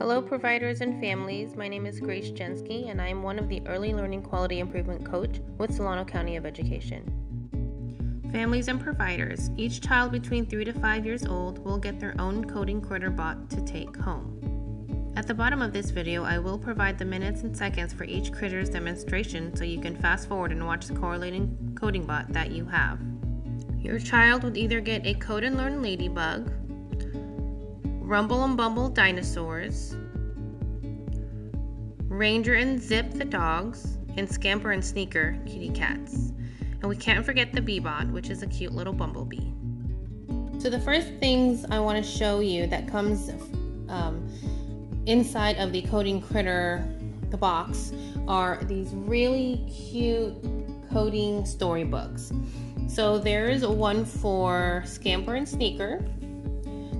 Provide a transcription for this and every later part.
Hello, providers and families. My name is Grace Jensky, and I am one of the Early Learning Quality Improvement Coach with Solano County of Education. Families and providers, each child between 3 to 5 years old will get their own coding critter bot to take home. At the bottom of this video, I will provide the minutes and seconds for each critter's demonstration so you can fast forward and watch the correlating coding bot that you have. Your child would either get a Code and Learn Ladybug, Rumble and Bumble dinosaurs, Ranger and Zip the dogs, and Scamper and Sneaker kitty cats. And we can't forget the Bee-Bot, which is a cute little bumblebee. So the first things I want to show you that comes um, inside of the coding critter the box are these really cute coding storybooks. So there is one for Scamper and Sneaker,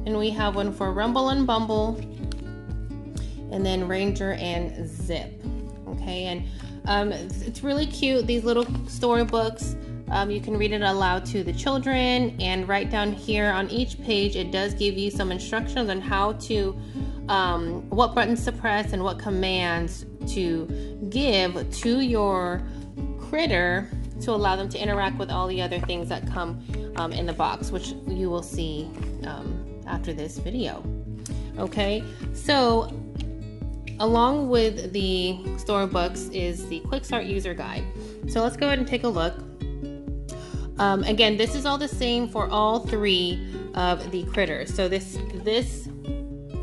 and we have one for Rumble and Bumble, and then Ranger and Zip. Okay, and um, it's really cute. These little storybooks. Um, you can read it aloud to the children, and right down here on each page, it does give you some instructions on how to, um, what buttons to press and what commands to give to your critter to allow them to interact with all the other things that come um, in the box, which you will see um, after this video. Okay, so along with the storybooks is the Quick Start User Guide. So let's go ahead and take a look. Um, again, this is all the same for all three of the critters. So this this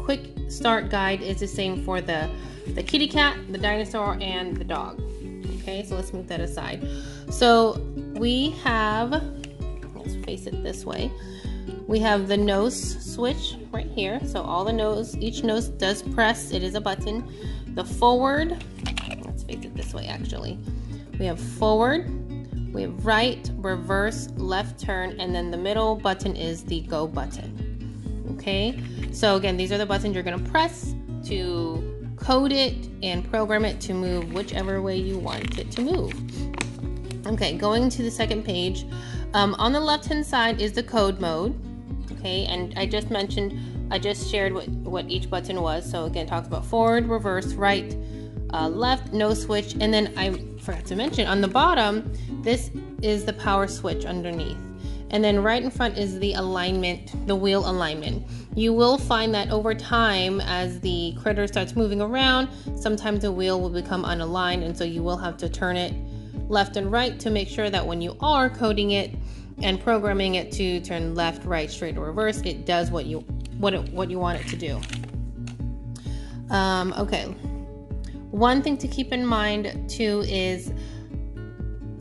quick start guide is the same for the the kitty cat, the dinosaur, and the dog. Okay, so let's move that aside. So we have let's face it this way. We have the nose switch right here. So all the nose, each nose does press. It is a button. The forward, let's face it this way actually. We have forward, we have right, reverse, left turn, and then the middle button is the go button. Okay, so again, these are the buttons you're gonna press to code it and program it to move whichever way you want it to move. Okay, going to the second page. Um, on the left hand side is the code mode okay and I just mentioned I just shared what, what each button was. So again talks about forward reverse right uh, left no switch. And then I forgot to mention on the bottom this is the power switch underneath. And then right in front is the alignment the wheel alignment. You will find that over time as the critter starts moving around sometimes the wheel will become unaligned. And so you will have to turn it left and right to make sure that when you are coding it and programming it to turn left, right, straight, or reverse, it does what you what it, what you want it to do. Um, okay. One thing to keep in mind too is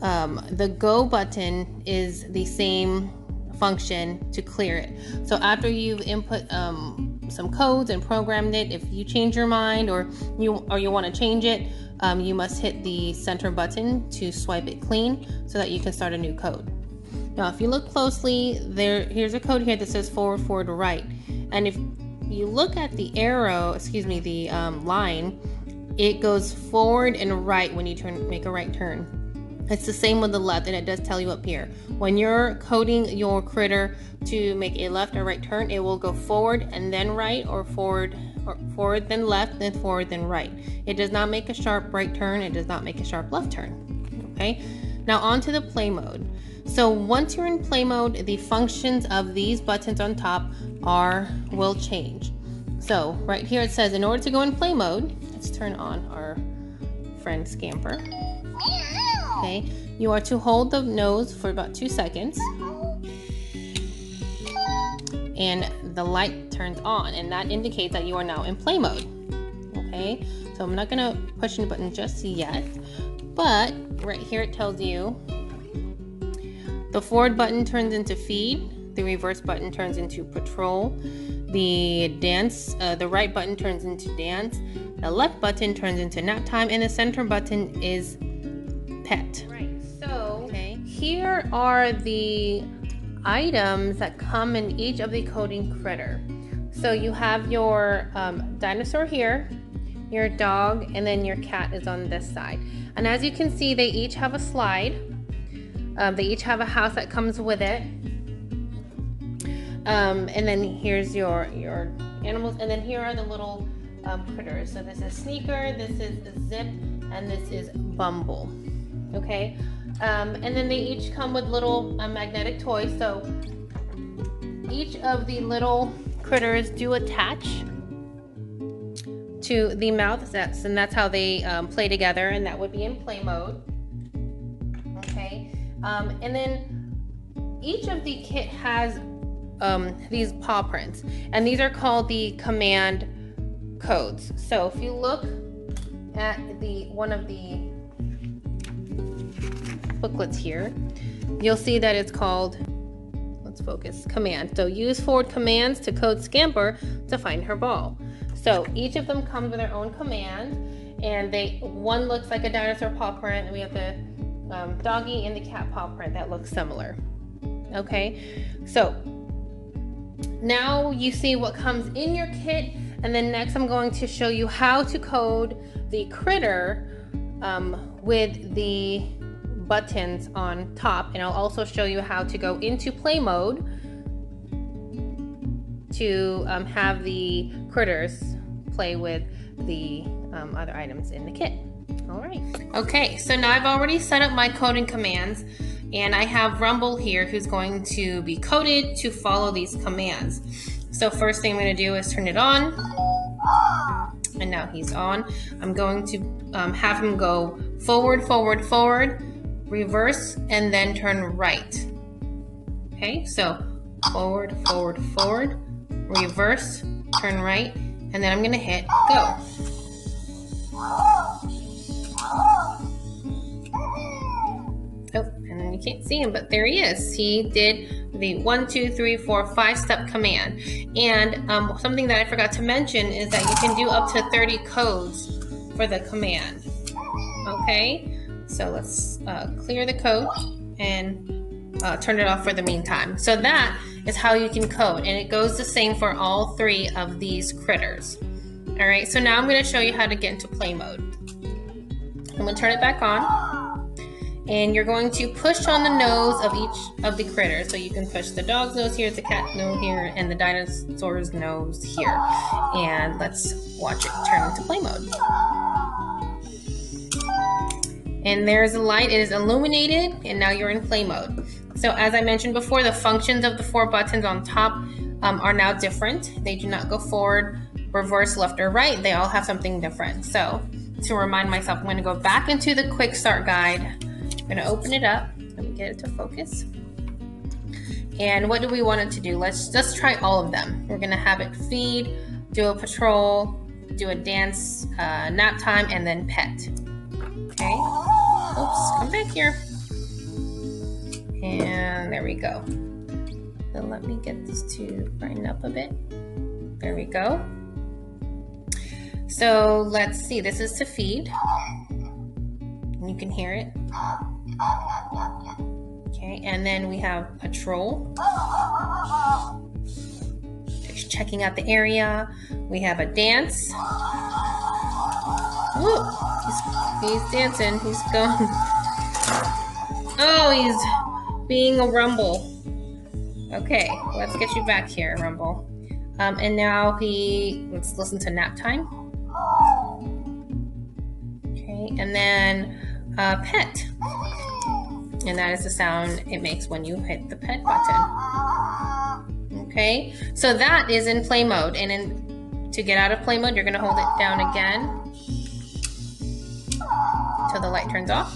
um, the go button is the same function to clear it. So after you've input um, some codes and programmed it, if you change your mind or you or you want to change it, um, you must hit the center button to swipe it clean so that you can start a new code. Now, if you look closely, there here's a code here that says forward, forward, right. And if you look at the arrow, excuse me, the um, line, it goes forward and right when you turn make a right turn. It's the same with the left, and it does tell you up here. When you're coding your critter to make a left or right turn, it will go forward and then right, or forward, or forward then left, then forward then right. It does not make a sharp right turn. It does not make a sharp left turn. Okay. Now on to the play mode. So once you're in play mode, the functions of these buttons on top are will change. So right here it says in order to go in play mode, let's turn on our friend Scamper. Okay, you are to hold the nose for about two seconds. And the light turns on, and that indicates that you are now in play mode. Okay, so I'm not gonna push any button just yet, but right here it tells you the forward button turns into feed, the reverse button turns into patrol, the dance, uh, the right button turns into dance, the left button turns into nap time, and the center button is pet. Right, so okay. here are the items that come in each of the coding critter. So you have your um, dinosaur here, your dog, and then your cat is on this side. And as you can see, they each have a slide. Um, they each have a house that comes with it. Um, and then here's your your animals, and then here are the little um, critters. So this is Sneaker, this is Zip, and this is Bumble. Okay, um, and then they each come with little uh, magnetic toys. So each of the little critters do attach to the mouth that's and that's how they um, play together and that would be in play mode okay um, and then each of the kit has um, these paw prints. And these are called the command codes. So if you look at the one of the booklets here you'll see that it's called let's focus command. So use forward commands to code scamper to find her ball. So each of them comes with their own command, and they one looks like a dinosaur paw print, and we have the um, doggy and the cat paw print that looks similar. Okay, so now you see what comes in your kit, and then next I'm going to show you how to code the critter um, with the buttons on top, and I'll also show you how to go into play mode to um, have the critters play with the um, other items in the kit. All right. Okay, so now I've already set up my coding commands and I have Rumble here who's going to be coded to follow these commands. So first thing I'm going to do is turn it on. And now he's on. I'm going to um, have him go forward, forward, forward, reverse, and then turn right. Okay, so forward, forward, forward, reverse, turn right, and then I'm gonna hit go. You can't see him, but there he is. He did the one, two, three, four, five step command. And um, something that I forgot to mention is that you can do up to 30 codes for the command. Okay, so let's uh, clear the code and uh, turn it off for the meantime. So that is how you can code, and it goes the same for all three of these critters. All right, so now I'm going to show you how to get into play mode. I'm to turn it back on, and you're going to push on the nose of each of the critters. So you can push the dog's nose here, the cat's nose here, and the dinosaur's nose here. And let's watch it turn into play mode. And there's a light, it is illuminated, and now you're in play mode. So as I mentioned before, the functions of the four buttons on top um, are now different. They do not go forward, reverse, left, or right. They all have something different. So to remind myself, I'm to go back into the quick start guide. I'm going to open it up. Let me get it to focus. And what do we want it to do? Let's just try all of them. We're going to have it feed, do a patrol, do a dance, uh, nap time, and then pet. Okay. Oops, come back here. And there we go. Let me get this to brighten up a bit. There we go. So let's see, this is to feed. You can hear it. Okay, and then we have patrol. Just checking out the area. We have a dance. Whoa, he's, he's dancing. He's going. Oh, he's being a rumble. Okay, let's get you back here, Rumble. Um, and now he let's listen to nap time. Okay, and then uh, pet, and that is the sound it makes when you hit the pet button. Okay, so that is in play mode, and in to get out of play mode, you're gonna hold it down again until the light turns off.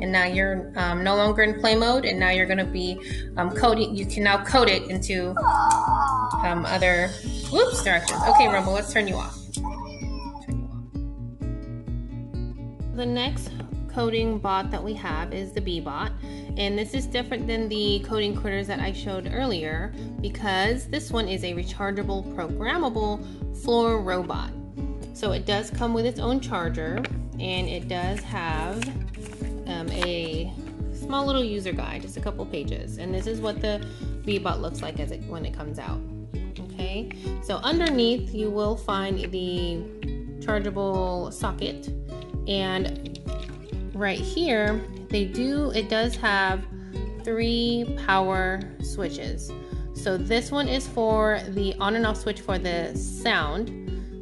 And now you're um, no longer in play mode and now you're going to be um, coding you can now code it into um, other whoops directions okay rumble let's turn you off. The next coding bot that we have is the Bee-Bot and this is different than the coding critters that I showed earlier because this one is a rechargeable programmable floor robot so it does come with its own charger and it does have um, a small little user guide, just a couple pages. And this is what the Bee-Bot looks like as it when it comes out. Okay, so underneath you will find the chargeable socket, and right here they do it does have three power switches. So this one is for the on and off switch for the sound.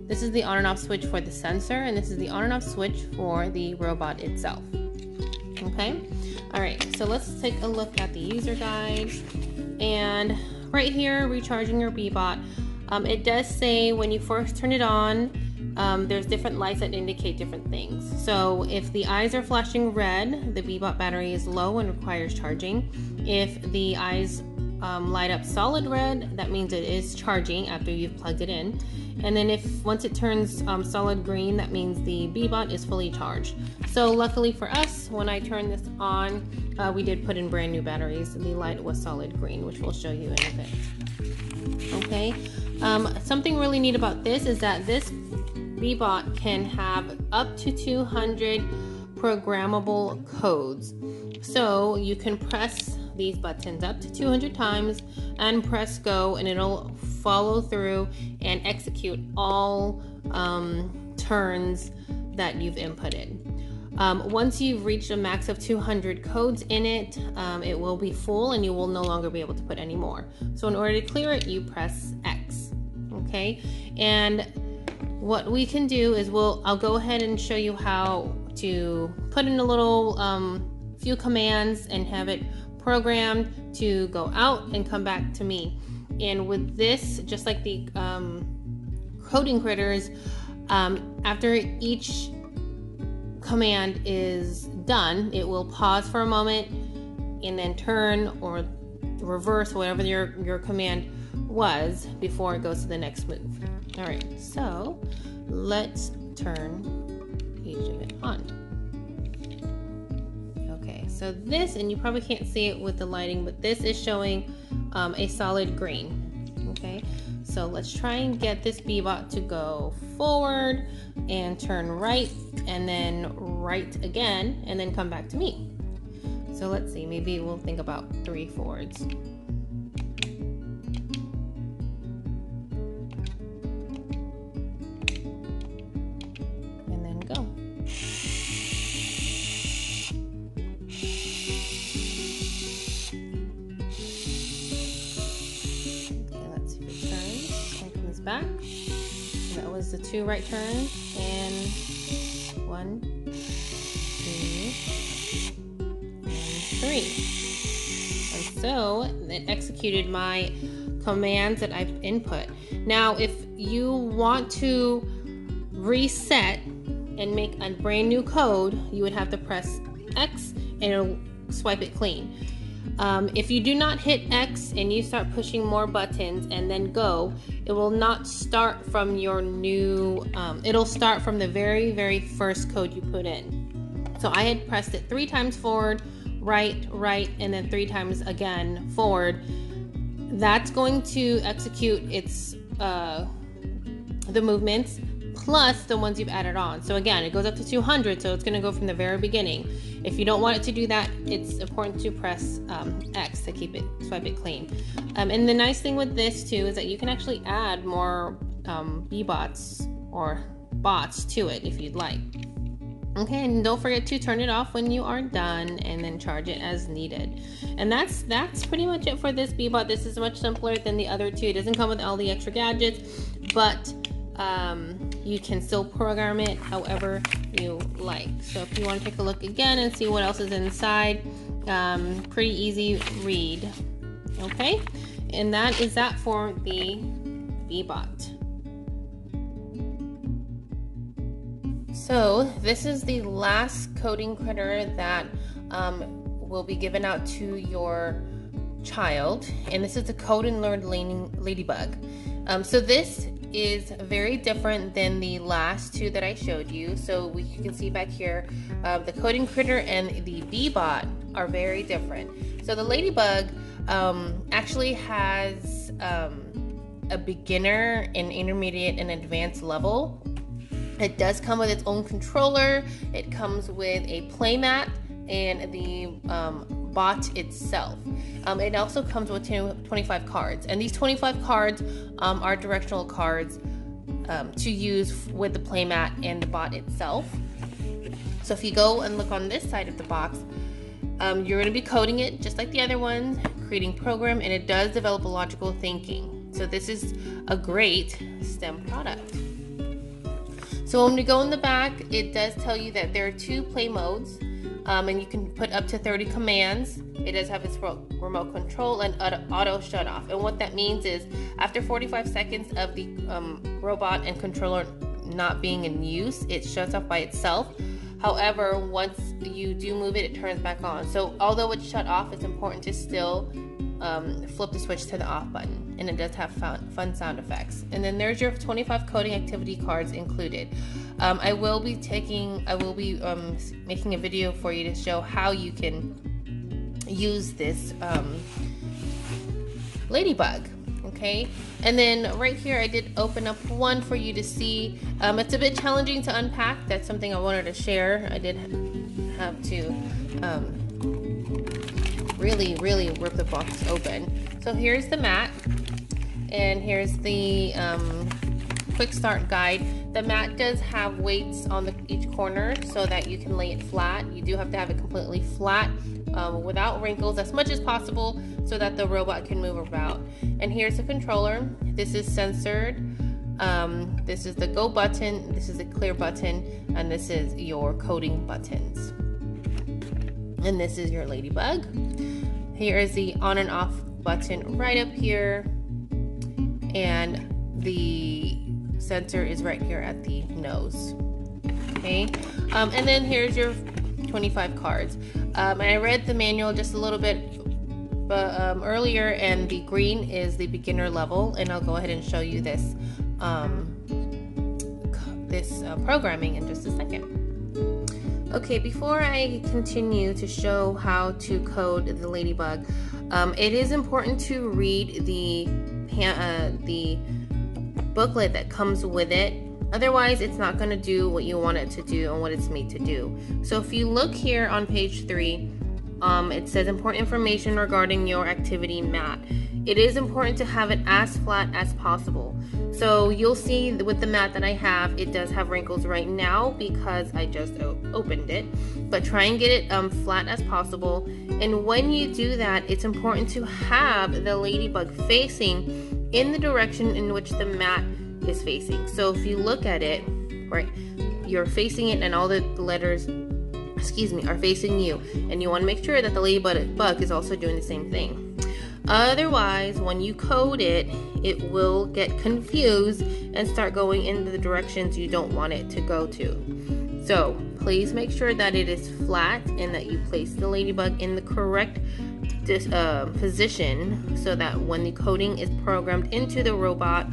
This is the on and off switch for the sensor, and this is the on and off switch for the robot itself. Okay, all right, so let's take a look at the user guide. And right here, recharging your Bee-Bot. Um, it does say when you first turn it on, um, there's different lights that indicate different things. So if the eyes are flashing red, the Bee-Bot battery is low and requires charging. If the eyes um, light up solid red, that means it is charging after you've plugged it in. And then if once it turns um, solid green, that means the Bee-Bot is fully charged. So luckily for us, when I turned this on, uh, we did put in brand new batteries. The light was solid green, which we'll show you in a bit. Okay, um, something really neat about this is that this Bee-Bot can have up to 200 programmable codes. So you can press these buttons up to 200 times and press go and it'll follow through and execute all um, turns that you've inputted. Um, once you've reached a max of 200 codes in it, um, it will be full and you will no longer be able to put any more. So in order to clear it, you press X. Okay, and what we can do is we'll I'll go ahead and show you how to put in a little um, few commands and have it programmed to go out and come back to me. And with this, just like the um, coding critters, um, after each command is done, it will pause for a moment and then turn or reverse whatever your, your command was before it goes to the next move. All right, so let's turn each of it on. Okay, so this, and you probably can't see it with the lighting, but this is showing um, a solid green. Okay, so let's try and get this Bee-Bot to go forward and turn right and then right again and then come back to me. So let's see, maybe we'll think about three forwards. Two right turns and one, two, and three. And so it executed my commands that I've input. Now, if you want to reset and make a brand new code, you would have to press X and it'll swipe it clean. Um, if you do not hit X and you start pushing more buttons and then go, it will not start from your new, um, it'll start from the very, very first code you put in. So I had pressed it three times forward, right, right, and then three times again forward. That's going to execute its, uh, the movements plus the ones you've added on. So again, it goes up to 200, so it's going to go from the very beginning. If you don't want it to do that, it's important to press um, X to keep it, swipe it clean. Um, and the nice thing with this too is that you can actually add more um, Bee-Bots or bots to it if you'd like. Okay, and don't forget to turn it off when you are done and then charge it as needed. And that's that's pretty much it for this Bee-Bot. This is much simpler than the other two. It doesn't come with all the extra gadgets, but um, you can still program it however you like. So if you want to take a look again and see what else is inside, um, pretty easy read. Okay, and that is that for the Bee-Bot. So this is the last coding critter that um, will be given out to your child, and this is the Code and Learn Ladybug. Um, so this is very different than the last two that I showed you. So we can see back here, uh, the coding critter and the Bee-Bot are very different. So the Ladybug um, actually has um, a beginner, an intermediate, and advanced level. It does come with its own controller. It comes with a playmat and the um, bot itself. Um, it also comes with 25 cards, and these 25 cards um, are directional cards um, to use with the playmat and the bot itself. So if you go and look on this side of the box, um, you're going to be coding it just like the other ones, creating program, and it does develop a logical thinking. So this is a great STEM product. So when we go in the back, it does tell you that there are two play modes, um, and you can put up to 30 commands. It does have its remote control and auto shut off. And what that means is after 45 seconds of the um, robot and controller not being in use, it shuts off by itself. However, once you do move it, it turns back on. So although it's shut off, it's important to still um, flip the switch to the off button and it does have fun, sound effects. And then there's your 25 coding activity cards included. Um, i will be taking i will be um, making a video for you to show how you can use this um, ladybug okay? And then right here i did open up one for you to see. Um, it's a bit challenging to unpack. That's something i wanted to share. I did have to um, really, really rip the box open. So here's the mat, and here's the um, quick start guide. The mat does have weights on the, each corner so that you can lay it flat. You do have to have it completely flat um, without wrinkles as much as possible so that the robot can move about. And here's the controller. This is censored. Um, this is the go button, this is the clear button, and this is your coding buttons. And this is your ladybug. Here is the on and off button right up here. And the sensor is right here at the nose. Okay. Um, and then here's your 25 cards. Um, and I read the manual just a little bit but, um, earlier, and the green is the beginner level. And I'll go ahead and show you this um, this uh, programming in just a second. Okay, before I continue to show how to code the Ladybug, um, it is important to read the uh, the booklet that comes with it. Otherwise, it's not going to do what you want it to do and what it's made to do. So if you look here on page three, um, it says important information regarding your activity mat. It is important to have it as flat as possible. So you'll see with the mat that I have, it does have wrinkles right now because I just opened it. But try and get it um, flat as possible. And when you do that, it's important to have the ladybug facing in the direction in which the mat is facing. So if you look at it, right, you're facing it and all the letters excuse me, are facing you. And you want to make sure that the ladybug is also doing the same thing. Otherwise, when you code it, it will get confused and start going in the directions you don't want it to go to. So please make sure that it is flat and that you place the ladybug in the correct uh, position so that when the coding is programmed into the robot,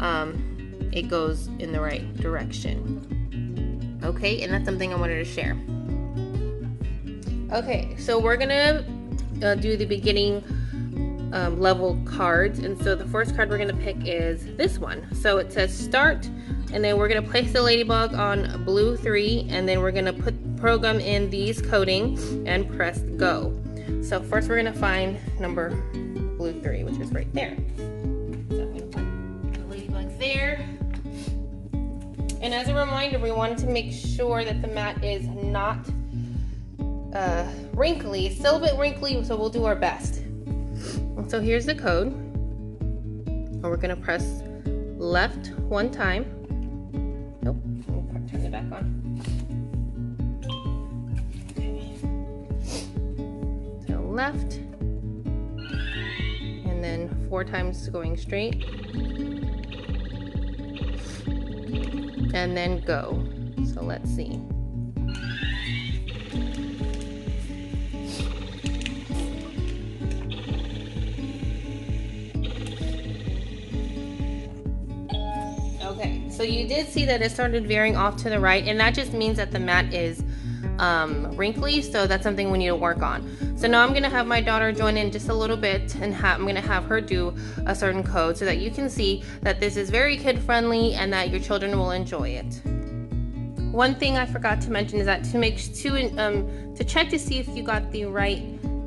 um, it goes in the right direction. Okay, and that's something I wanted to share. Okay, so we're gonna uh, do the beginning um, level cards. And so the first card we're going to pick is this one. So it says start, and then we're going to place the ladybug on blue 3, and then we're going to put program in these coding and press go. So first we're going to find number blue 3, which is right there. So I'm going to put the ladybug there. And as a reminder, we wanted to make sure that the mat is not uh, wrinkly, still a bit wrinkly, so we'll do our best. So here's the code. And we're going to press left one time. Nope, turn it back on. Okay. So left. And then four times going straight. And then go. So let's see. So you did see that it started veering off to the right, and that just means that the mat is um, wrinkly, so that's something we need to work on. So now I'm gonna have my daughter join in just a little bit, and I'm gonna have her do a certain code so that you can see that this is very kid friendly and that your children will enjoy it. One thing I forgot to mention is that to make to um, to check to see if you got the right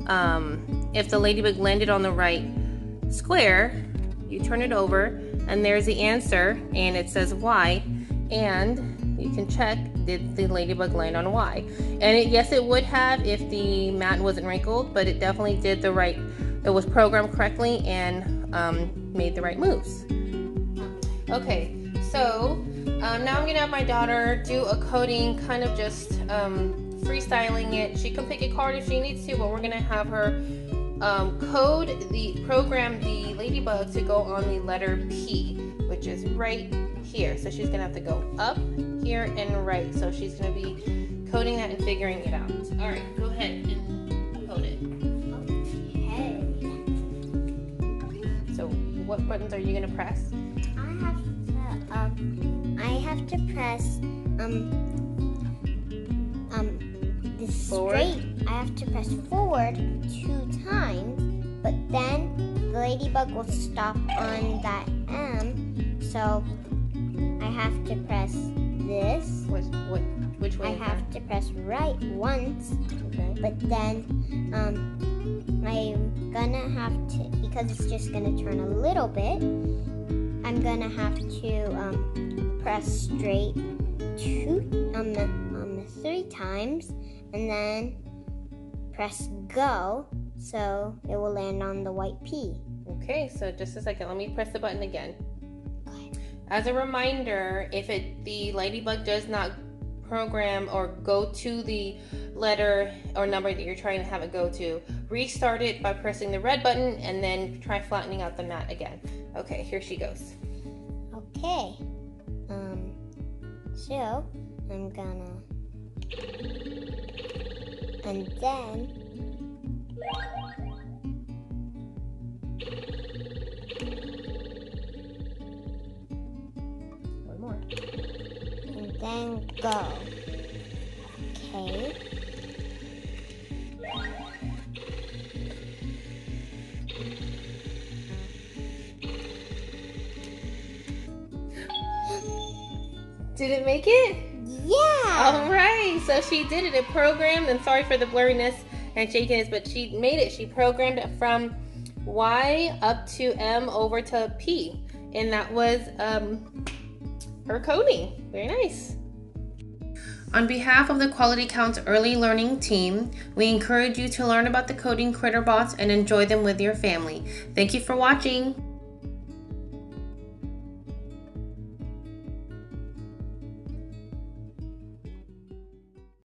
um, if the ladybug landed on the right square, you turn it over and there's the answer and it says Y and you can check did the ladybug land on Y? And it, yes it would have if the mat wasn't wrinkled but it definitely did the right it was programmed correctly and um, made the right moves. Okay so Um, now I'm gonna have my daughter do a coding, kind of just um, freestyling it. She can pick a card if she needs to, but we're gonna have her um, code the program the ladybug to go on the letter P, which is right here. So she's gonna have to go up here and right. So she's gonna be coding that and figuring it out. All right, go ahead and code it. Okay. So what buttons are you gonna press? I have to um I have to press um um the Forward. straight I have to press forward two times, but then the ladybug will stop on that M. So I have to press this. What what which way? I that? have to press right once, Okay. but then um I'm gonna have to because it's just gonna turn a little bit. I'm gonna have to um, press straight two um, um the three times, and then press go so it will land on the white P. Okay, so just a second. Let me press the button again. As a reminder, if it the ladybug does not program or go to the letter or number that you're trying to have it go to, restart it by pressing the red button and then try flattening out the mat again. Okay, here she goes. Okay. Um. So I'm gonna, and then One more. and then go. Okay. Did it make it? All right, so she did it. It programmed, and sorry for the blurriness and shakiness, but she made it. She programmed it from Y up to M over to P, and that was um, her coding. Very nice. On behalf of the Quality Counts Early Learning team, we encourage you to learn about the coding critter bots and enjoy them with your family. Thank you for watching.